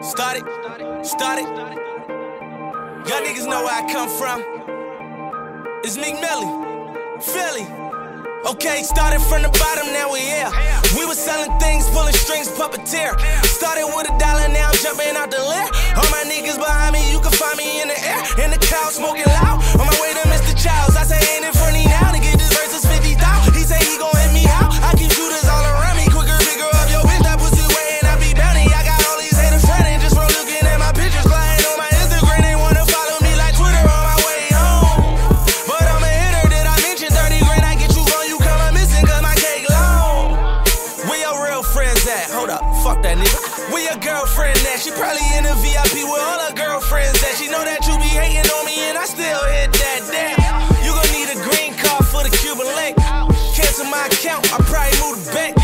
Started, started. Y'all niggas know where I come from. It's Meek Millie, Philly. Okay, started from the bottom, now we here. We was selling things, pulling strings, puppeteer. Started with a dollar, now I'm jumping out the Lear. All my niggas behind me, you can find me in the air. In the cloud, smoking loud. At? Hold up, fuck that nigga. Where your girlfriend at? She probably in the VIP with all her girlfriends at. She know that you be hating on me and I still hit that damn. You gon' need a green card for the Cuban link. Cancel my account, I probably move the bank.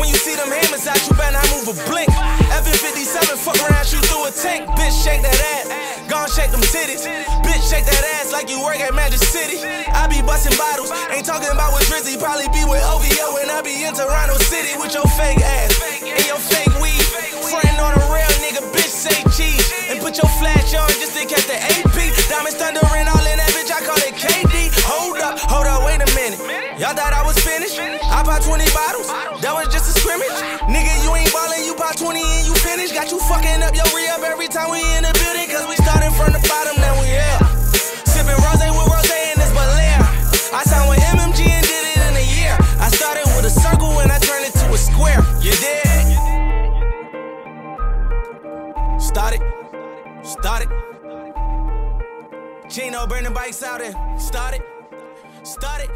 When you see them hammers out, you better not move a blink. F57, fuck around, shoot through a tank. Bitch, shake that ass. Gon' shake them titties. Bitch, shake that ass like you work at Magic City. I be busting bottles, ain't talking about with Drizzy. Probably be with OVO and I be in Toronto City with your fake ass and your fake weed. Frontin' on a real nigga, bitch, say cheese. And put your flash on just to catch the AP. Bottles, that was just a scrimmage. Nigga, you ain't ballin', you bought 20 and you finished. Got you fucking up your re up every time we in the building, cause we started from the bottom, now we here. Sippin' rose with rose and this Belaire. I signed with MMG and did it in a year. I started with a circle and I turned it to a square. You did? It. Started, started. Gino, bring the bikes out and started, started.